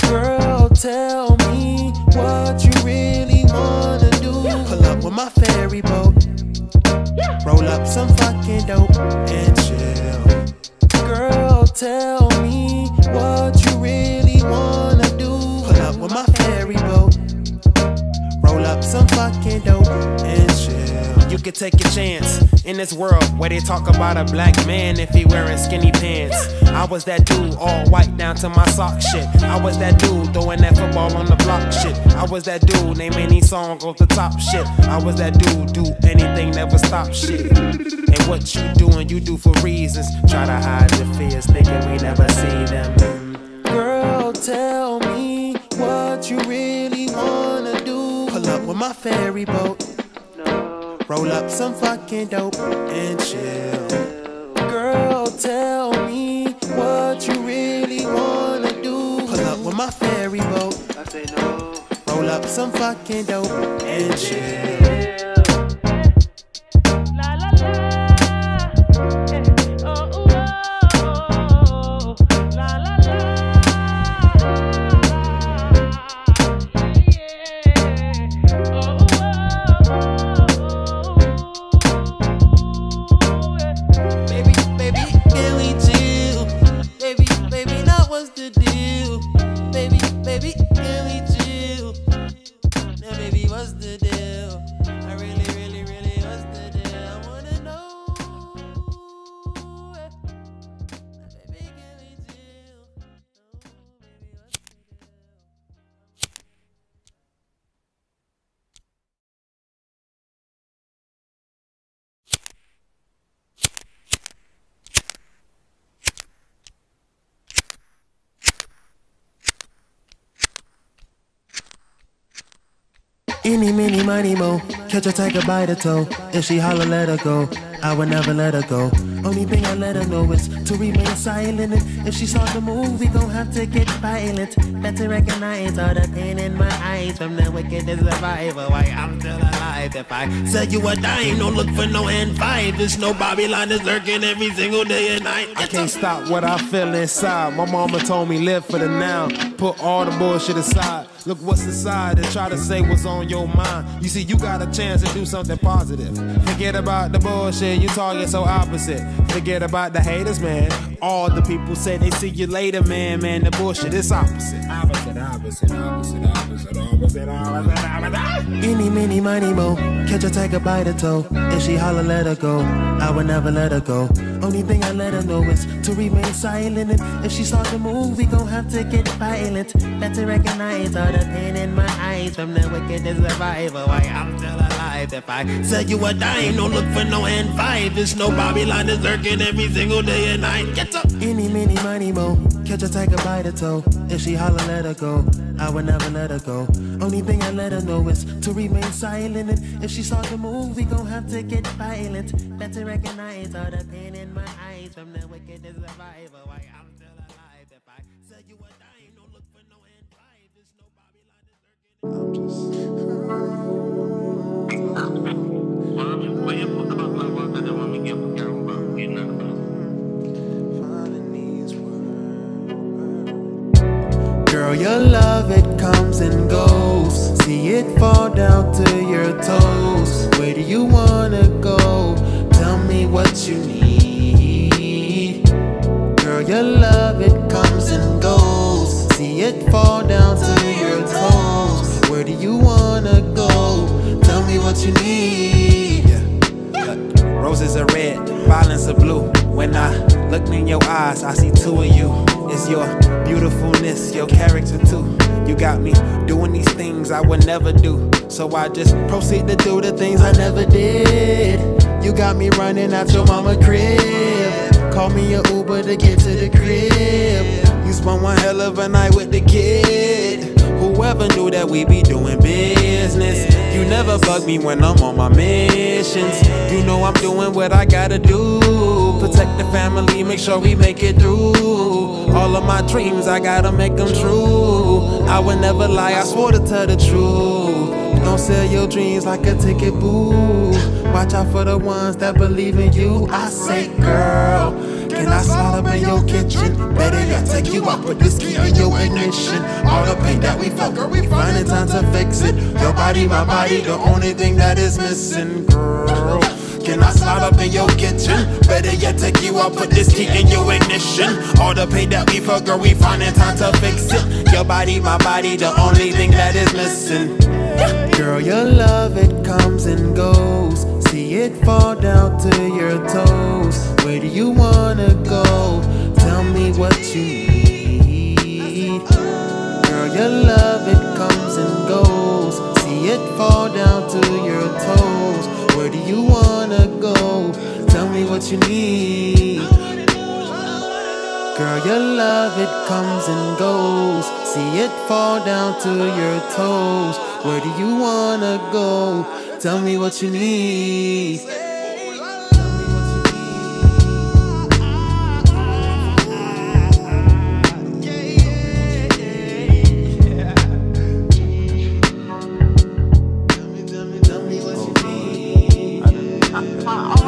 Girl, tell me what you really wanna do. Pull up with my ferry boat. Roll up some fucking dope and chill. Girl, tell me what you really wanna do. Pull up with my ferry boat. Roll up some fucking dope could take a chance in this world where they talk about a black man if he wearing skinny pants. I was that dude, all white down to my sock shit. I was that dude throwing that football on the block shit. I was that dude, name any song off the top shit. I was that dude, do anything, never stop shit. And what you doing, you do for reasons. Try to hide your fears, thinking we never see them. Girl, tell me what you really wanna do. Pull up with my ferry boat. Roll up some fucking dope and chill. Girl, tell me what you really wanna do. Pull up with my ferry boat. I say no. Roll up some fucking dope and chill. Any, mini, money, mo. Catch a tiger by the toe. If she holler, let her go. I would never let her go. Only thing I let her know is to remain silent. And if she starts to move, we gon' have to get violent. Better recognize all the pain in my eyes from the wickedest survivor. Why I'm still alive. If I said you were dying, don't look for no N5. There's no Babylon that's lurking every single day and night. I can't stop what I feel inside. My mama told me live for the now. Put all the bullshit aside. Look what's inside and try to say what's on your mind. You see, you got a chance to do something positive. Forget about the bullshit, you talking so opposite. Forget about the haters, man. All the people say they see you later, man. Man, the bullshit is opposite. Opposite, opposite, opposite, opposite, opposite, opposite, opposite. Any, mini, money, mo. Catch her, take her by the toe. If she holler, let her go. I would never let her go. Only thing I let her know is to remain silent. And if she starts to move, we gon' have to get violent. Better recognize all the pain in my eyes from the wickedest survivor. Oh, Why I'm still alive. If I said you were dying, don't look for no N5. There's no Babylon that's lurking every single day and night. Get up. Any, mini, money, mo. Catch her, take by the toe. If she holler, let her go. I would never let her go. Only thing I let her know is to remain silent. And if she starts to move, we gon' have to get violent. Better recognize all the pain in my eyes from the wickedest survivor. Why I'm it fall down to your toes. Where do you wanna go? Tell me what you need. Girl, your love, it comes and goes. See it fall down to your toes. Where do you wanna go? Tell me what you need. Look, Roses are red, violets are blue. When I look in your eyes, I see two of you. It's your beautifulness, your character too. You got me doing these things I would never do. So I just proceed to do the things I never did. You got me running out your mama crib. Call me a Uber to get to the crib. You spent one hell of a night with the kid. Whoever knew that we be doing business. You never bug me when I'm on my missions. You know I'm doing what I gotta do. Protect the family, make sure we make it through. All of my dreams, I gotta make them true. I would never lie, I swore to tell the truth. Don't sell your dreams like a ticket, boo. Watch out for the ones that believe in you. I say, girl, can I slide up in your kitchen? Better yet, take you out, put this key in your ignition. All the pain that we fuck, girl, we finding time to fix it. Your body, my body, the only thing that is missing, girl. Can I slide up in your kitchen? Better yet, take you out, put this key in your ignition. All the pain that we fuck, girl, we finding time to fix it. Your body, my body, the only thing that is missing. Girl, your love, it comes and goes. See it fall down to your toes. Where do you wanna go? Tell me what you need. Girl, your love, it comes and goes. See it fall down to your toes. Where do you wanna go? Tell me what you need. Girl, your love, it comes and goes. See it fall down to your toes. Where do you wanna go? Tell me what you need. Tell me what you need. I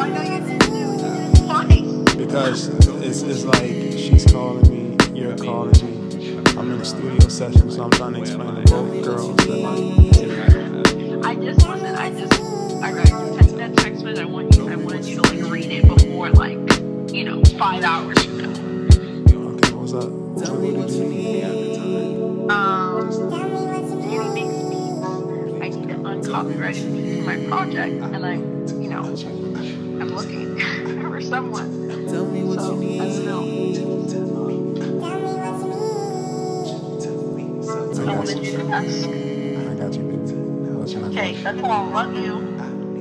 know you did too. Because it's, it's like she's calling me, you're calling me. I'm in a studio session, so I'm trying to explain to both girls that like, I just wasn't. I just. I read you text that text message. I want you. I wanted you to like read it before like you know five hours from now. okay, what's up? What, Tell me what you you need? need. Um, Beauty makes beats. I need an uncopyrighted for my project, and I, you know, I'm looking for someone. Tell me what So you that's need. Phil. I wanted you to ask. I got Okay, that's all. Love you.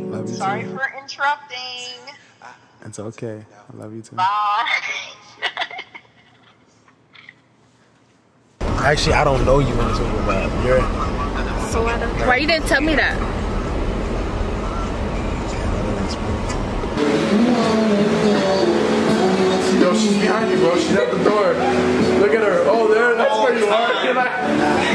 Love you Sorry too. for interrupting. It's okay. I love you too. Bye. Actually, I don't know you in Superbad. You're. So why, the, why you didn't tell me that? Yo, she's behind you, bro. She's at the door. Look at her. Oh, there. That's where you are.